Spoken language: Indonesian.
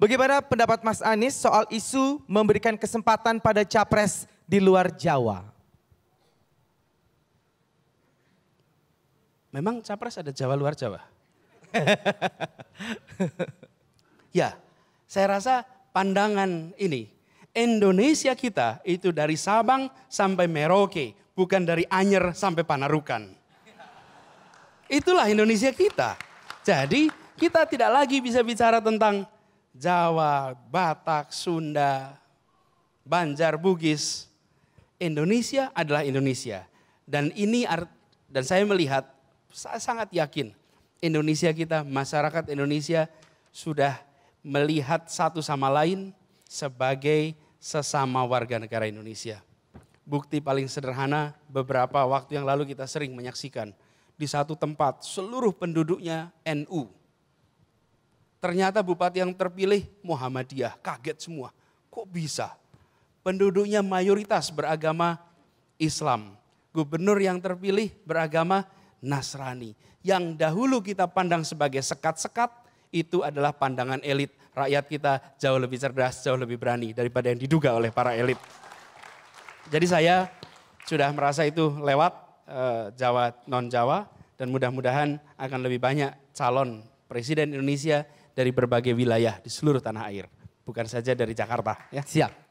Bagaimana pendapat Mas Anies soal isu memberikan kesempatan pada capres di luar Jawa? Memang capres ada Jawa luar Jawa? ya, saya rasa pandangan ini Indonesia kita itu dari Sabang sampai Merauke, bukan dari Anyer sampai Panarukan. Itulah Indonesia kita. Jadi kita tidak lagi bisa bicara tentang Jawa, Batak, Sunda, Banjar, Bugis. Indonesia adalah Indonesia. Dan ini dan saya melihat, saya sangat yakin Indonesia kita, masyarakat Indonesia sudah melihat satu sama lain sebagai sesama warga negara Indonesia. Bukti paling sederhana beberapa waktu yang lalu kita sering menyaksikan di satu tempat seluruh penduduknya NU Ternyata bupati yang terpilih Muhammadiyah, kaget semua. Kok bisa? Penduduknya mayoritas beragama Islam. Gubernur yang terpilih beragama Nasrani. Yang dahulu kita pandang sebagai sekat-sekat, itu adalah pandangan elit. Rakyat kita jauh lebih cerdas, jauh lebih berani daripada yang diduga oleh para elit. Jadi saya sudah merasa itu lewat eh, Jawa non-Jawa dan mudah-mudahan akan lebih banyak calon presiden Indonesia dari berbagai wilayah di seluruh tanah air. Bukan saja dari Jakarta. Ya. Siap.